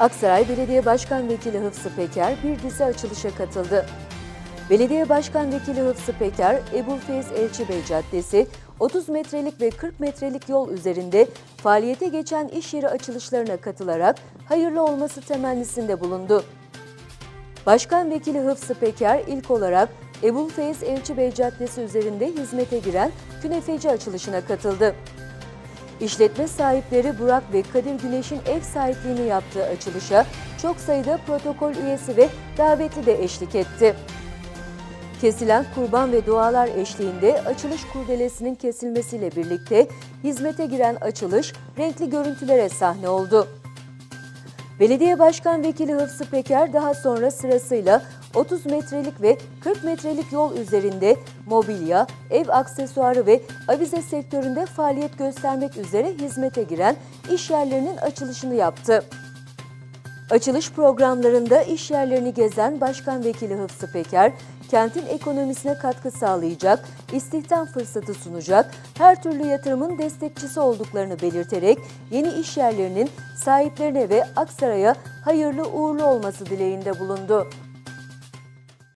Aksaray Belediye Başkan Vekili Hıfzı Peker bir dizi açılışa katıldı. Belediye Başkan Vekili Hıfzı Peker, Ebu'l-Feyz Elçi Bey Caddesi, 30 metrelik ve 40 metrelik yol üzerinde faaliyete geçen iş yeri açılışlarına katılarak hayırlı olması temennisinde bulundu. Başkan Vekili Hıfzı Peker ilk olarak Ebu'l-Feyz Elçi Bey Caddesi üzerinde hizmete giren künefeci açılışına katıldı. İşletme sahipleri Burak ve Kadir Güneş'in ev sahipliğini yaptığı açılışa çok sayıda protokol üyesi ve davetli de eşlik etti. Kesilen kurban ve dualar eşliğinde açılış kurdelesinin kesilmesiyle birlikte hizmete giren açılış renkli görüntülere sahne oldu. Belediye Başkan Vekili Hıfzı Peker daha sonra sırasıyla 30 metrelik ve 40 metrelik yol üzerinde mobilya, ev aksesuarı ve avize sektöründe faaliyet göstermek üzere hizmete giren iş yerlerinin açılışını yaptı. Açılış programlarında iş yerlerini gezen Başkan Vekili Hıfzı Peker, kentin ekonomisine katkı sağlayacak, istihdam fırsatı sunacak, her türlü yatırımın destekçisi olduklarını belirterek yeni iş yerlerinin sahiplerine ve Aksaray'a hayırlı uğurlu olması dileğinde bulundu.